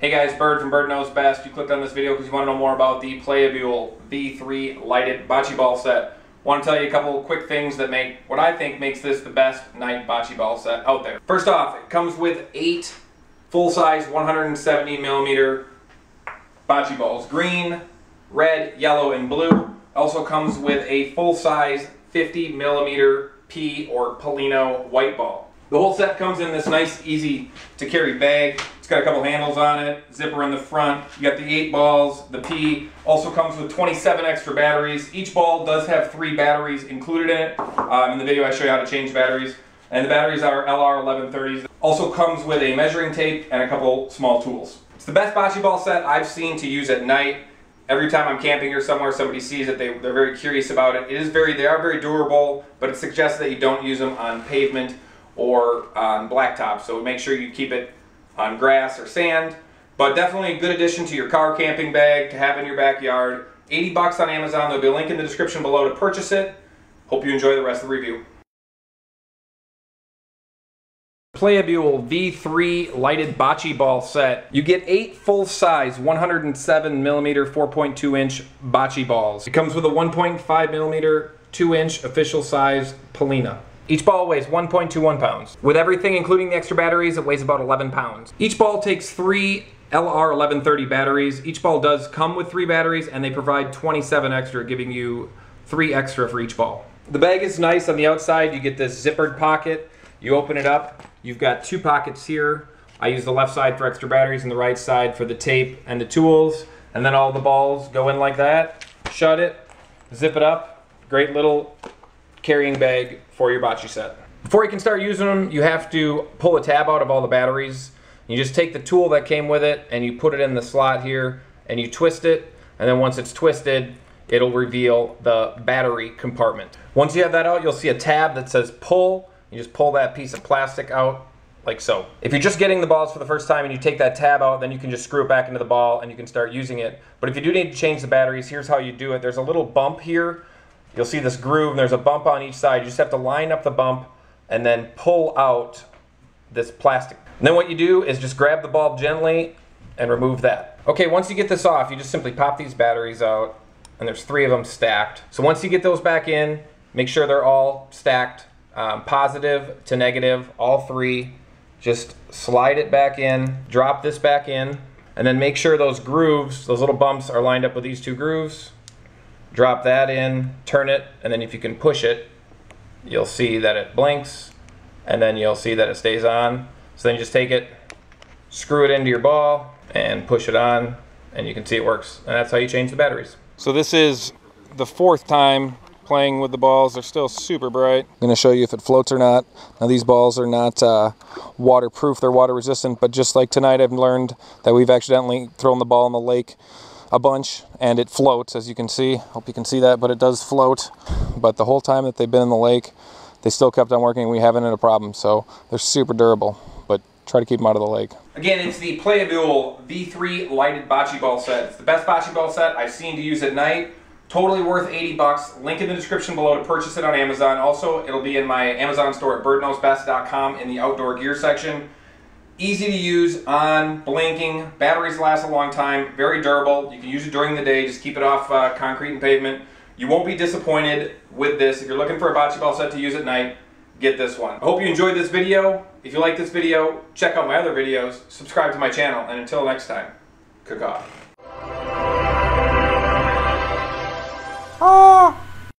Hey guys, Bird from Bird Knows Best. You clicked on this video because you want to know more about the Playaboule V3 lighted bocce ball set. Want to tell you a couple quick things that make what I think makes this the best night bocce ball set out there. First off, it comes with eight full-size 170 millimeter bocce balls. Green, red, yellow, and blue. Also comes with a full-size 50 millimeter P or Polino white ball. The whole set comes in this nice, easy to carry bag. Got a couple handles on it, zipper in the front. You got the eight balls, the P. Also comes with 27 extra batteries. Each ball does have three batteries included in it. Um, in the video I show you how to change batteries. And the batteries are LR1130s. Also comes with a measuring tape and a couple small tools. It's the best bocce ball set I've seen to use at night. Every time I'm camping or somewhere, somebody sees it, they, they're very curious about it. It is very, they are very durable, but it suggests that you don't use them on pavement or on blacktop. So make sure you keep it on grass or sand. But definitely a good addition to your car camping bag to have in your backyard. 80 bucks on Amazon. There'll be a link in the description below to purchase it. Hope you enjoy the rest of the review. Playaboule V3 lighted bocce ball set. You get eight full-size 107 millimeter 4.2 inch bocce balls. It comes with a 1.5 millimeter 2 inch official size Polino. Each ball weighs 1.21 pounds. With everything, including the extra batteries, it weighs about 11 pounds. Each ball takes three LR1130 batteries. Each ball does come with three batteries and they provide 27 extra, giving you three extra for each ball. The bag is nice on the outside. You get this zippered pocket. You open it up. You've got two pockets here. I use the left side for extra batteries and the right side for the tape and the tools. And then all the balls go in like that. Shut it, zip it up. Great little carrying bag for your bocce set. Before you can start using them, you have to pull a tab out of all the batteries. You just take the tool that came with it and you put it in the slot here and you twist it. And then once it's twisted, it'll reveal the battery compartment. Once you have that out, you'll see a tab that says pull. You just pull that piece of plastic out like so. If you're just getting the balls for the first time and you take that tab out, then you can just screw it back into the ball and you can start using it. But if you do need to change the batteries, here's how you do it. There's a little bump here You'll see this groove and there's a bump on each side. You just have to line up the bump and then pull out this plastic. And then what you do is just grab the bulb gently and remove that. Okay, once you get this off, you just simply pop these batteries out and there's three of them stacked. So once you get those back in, make sure they're all stacked um, positive to negative, all three. Just slide it back in, drop this back in, and then make sure those grooves, those little bumps are lined up with these two grooves drop that in, turn it, and then if you can push it, you'll see that it blinks, and then you'll see that it stays on. So then you just take it, screw it into your ball, and push it on, and you can see it works. And that's how you change the batteries. So this is the fourth time playing with the balls. They're still super bright. I'm going to show you if it floats or not. Now these balls are not uh, waterproof, they're water resistant, but just like tonight I've learned that we've accidentally thrown the ball in the lake a bunch and it floats as you can see. Hope you can see that, but it does float. But the whole time that they've been in the lake, they still kept on working. We haven't had a problem, so they're super durable. But try to keep them out of the lake. Again, it's the Playaboule V3 lighted bocce ball set. It's the best bocce ball set I've seen to use at night. Totally worth 80 bucks. Link in the description below to purchase it on Amazon. Also, it'll be in my Amazon store at birdknowsbest.com in the outdoor gear section. Easy to use on, blinking, batteries last a long time, very durable. You can use it during the day, just keep it off uh, concrete and pavement. You won't be disappointed with this. If you're looking for a bocce ball set to use at night, get this one. I hope you enjoyed this video. If you like this video, check out my other videos, subscribe to my channel, and until next time, cook off.